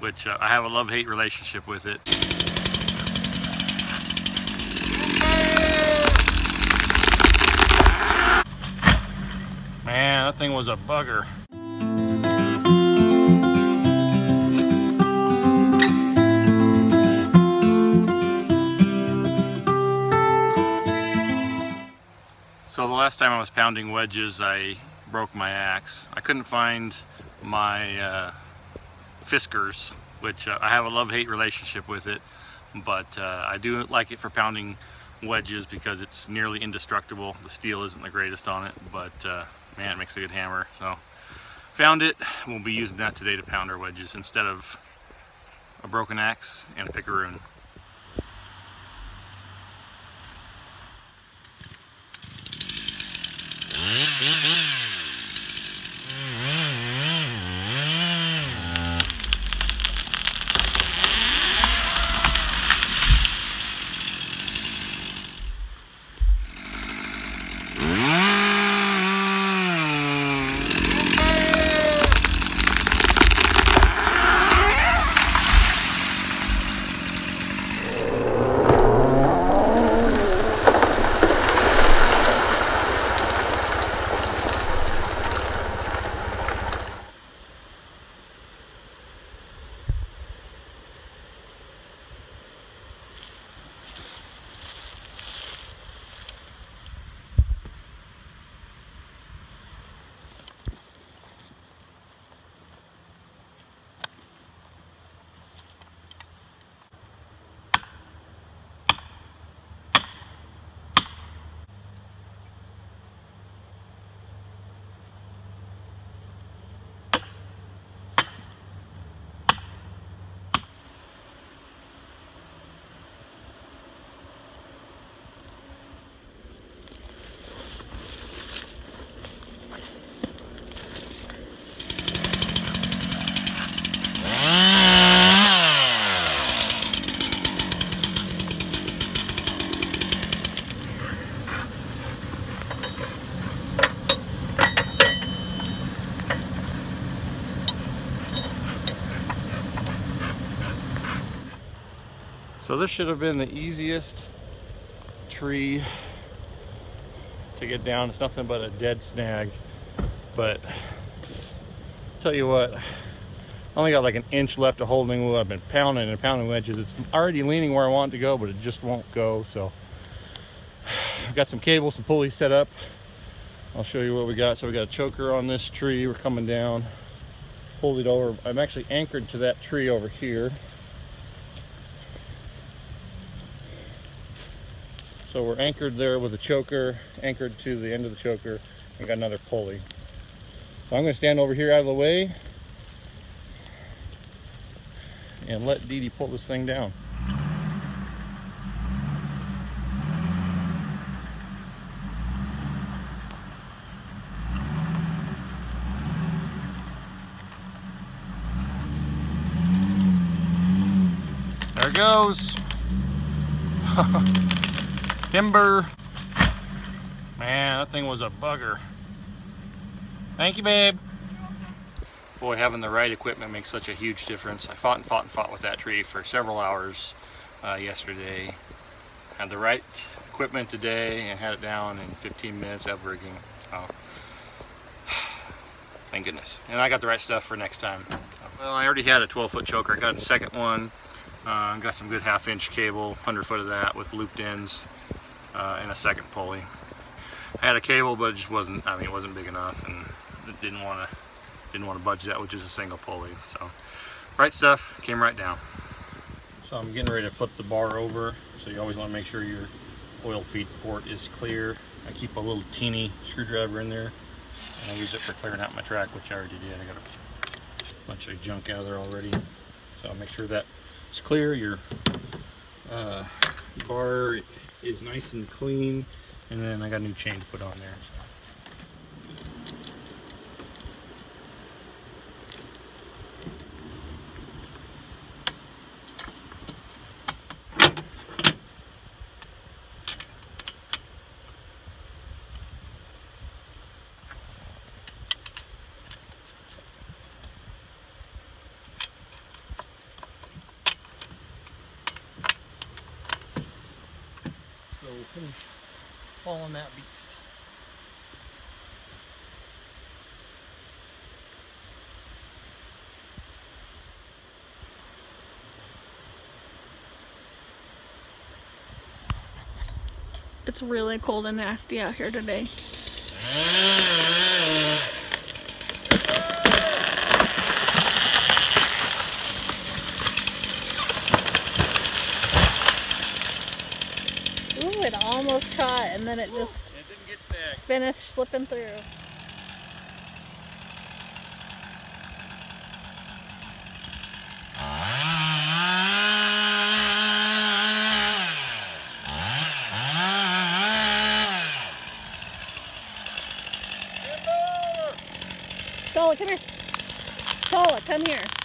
which uh, I have a love-hate relationship with it. Man, that thing was a bugger. So the last time I was pounding wedges, I broke my axe. I couldn't find my uh, Fiskars, which uh, I have a love-hate relationship with it, but uh, I do like it for pounding wedges because it's nearly indestructible. The steel isn't the greatest on it, but uh, man, it makes a good hammer. So found it. We'll be using that today to pound our wedges instead of a broken axe and a picaroon. So this should have been the easiest tree to get down. It's nothing but a dead snag. But tell you what, I only got like an inch left of holding wood. I've been pounding and pounding wedges. It's already leaning where I want it to go, but it just won't go. So I've got some cables, some pulleys set up. I'll show you what we got. So we got a choker on this tree. We're coming down, pulled it over. I'm actually anchored to that tree over here. So we're anchored there with a choker, anchored to the end of the choker, and got another pulley. So I'm gonna stand over here out of the way and let Dee Dee pull this thing down. There it goes. Timber. Man, that thing was a bugger. Thank you, babe. Boy, having the right equipment makes such a huge difference. I fought and fought and fought with that tree for several hours uh, yesterday. Had the right equipment today and had it down in 15 minutes of rigging. Oh, thank goodness. And I got the right stuff for next time. Well, I already had a 12 foot choker. I got a second one. Uh, got some good half inch cable, 100 foot of that with looped ends uh, a second pulley. I had a cable, but it just wasn't. I mean, it wasn't big enough, and didn't want to didn't want to budge that with just a single pulley. So, right stuff came right down. So I'm getting ready to flip the bar over. So you always want to make sure your oil feed port is clear. I keep a little teeny screwdriver in there, and I use it for clearing out my track, which I already did. I got a bunch of junk out of there already. So I'll make sure that it's clear. Your uh, bar is nice and clean and then I got a new chain to put on there. We finish hauling that beast. It's really cold and nasty out here today. And then it just It finished slipping through. Sola, come here. Sola, come here.